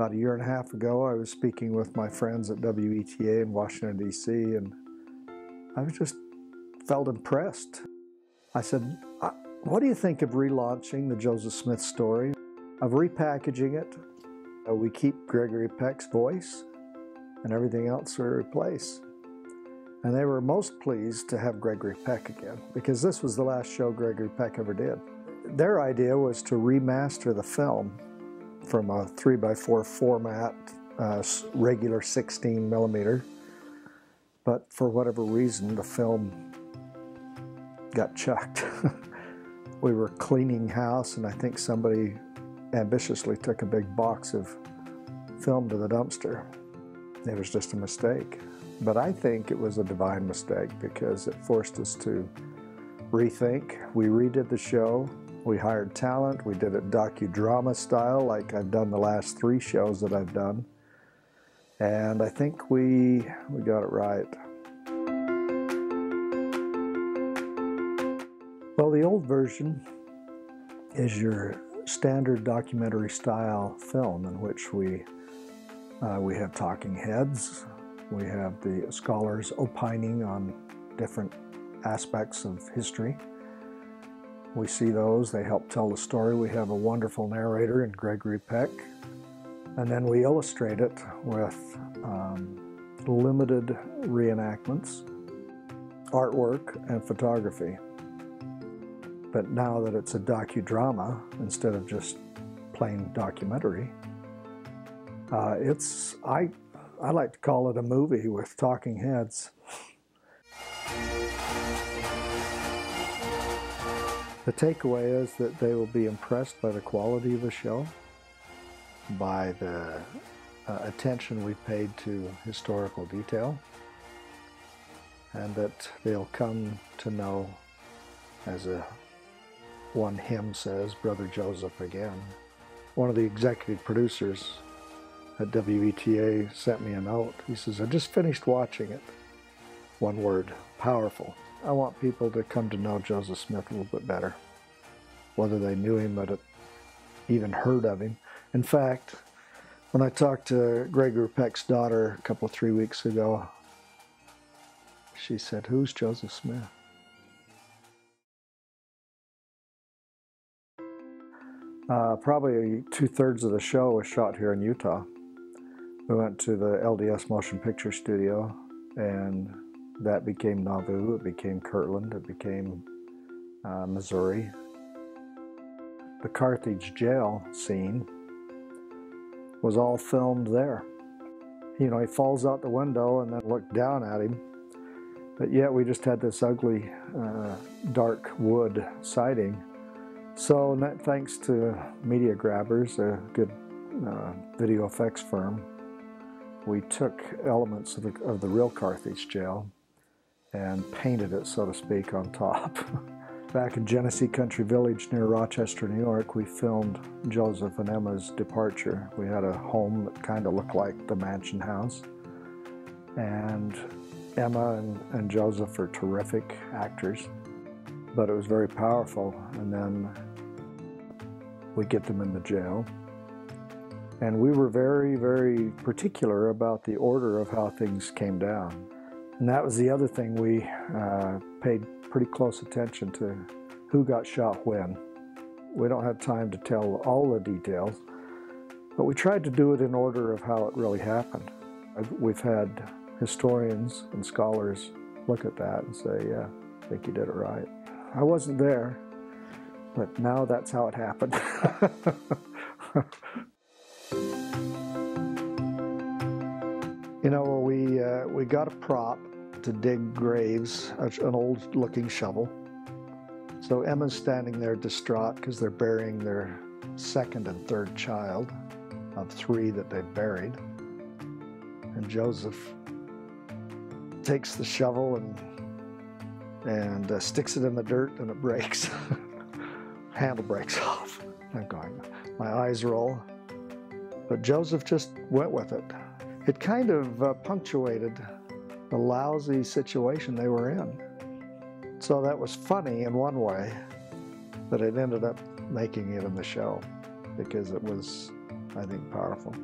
About a year and a half ago, I was speaking with my friends at WETA in Washington, D.C., and I was just felt impressed. I said, What do you think of relaunching the Joseph Smith story, of repackaging it? We keep Gregory Peck's voice, and everything else we replace. And they were most pleased to have Gregory Peck again, because this was the last show Gregory Peck ever did. Their idea was to remaster the film from a 3x4 format, uh, regular 16 millimeter. But for whatever reason, the film got chucked. we were cleaning house, and I think somebody ambitiously took a big box of film to the dumpster. It was just a mistake. But I think it was a divine mistake because it forced us to rethink. We redid the show. We hired talent. We did it docudrama style, like I've done the last three shows that I've done. And I think we, we got it right. Well, the old version is your standard documentary style film in which we uh, we have talking heads, we have the scholars opining on different aspects of history. We see those, they help tell the story. We have a wonderful narrator in Gregory Peck. And then we illustrate it with um, limited reenactments, artwork, and photography. But now that it's a docudrama instead of just plain documentary, uh, it's I I like to call it a movie with talking heads. The takeaway is that they will be impressed by the quality of the show, by the uh, attention we paid to historical detail, and that they'll come to know, as a one hymn says, Brother Joseph again. One of the executive producers at WETA sent me a note. He says, I just finished watching it. One word, powerful. I want people to come to know Joseph Smith a little bit better, whether they knew him, or even heard of him. In fact, when I talked to Gregory Peck's daughter a couple, three weeks ago, she said, Who's Joseph Smith? Uh, probably two thirds of the show was shot here in Utah. We went to the LDS Motion Picture Studio, and that became Nauvoo, it became Kirtland, it became uh, Missouri. The Carthage jail scene was all filmed there. You know, he falls out the window and then looked down at him. But yet we just had this ugly, uh, dark wood siding. So thanks to Media Grabbers, a good uh, video effects firm, we took elements of the, of the real Carthage jail and painted it, so to speak, on top. Back in Genesee Country Village near Rochester, New York, we filmed Joseph and Emma's departure. We had a home that kind of looked like the mansion house. And Emma and, and Joseph are terrific actors, but it was very powerful. And then we get them in the jail. And we were very, very particular about the order of how things came down. And that was the other thing we uh, paid pretty close attention to who got shot when. We don't have time to tell all the details, but we tried to do it in order of how it really happened. We've had historians and scholars look at that and say, yeah, I think you did it right. I wasn't there, but now that's how it happened. You know, we, uh, we got a prop to dig graves, an old looking shovel. So Emma's standing there distraught because they're burying their second and third child of three that they've buried. And Joseph takes the shovel and and uh, sticks it in the dirt and it breaks. Handle breaks off. I'm going, my eyes roll. But Joseph just went with it it kind of uh, punctuated the lousy situation they were in. So that was funny in one way, but it ended up making it in the show because it was, I think, powerful.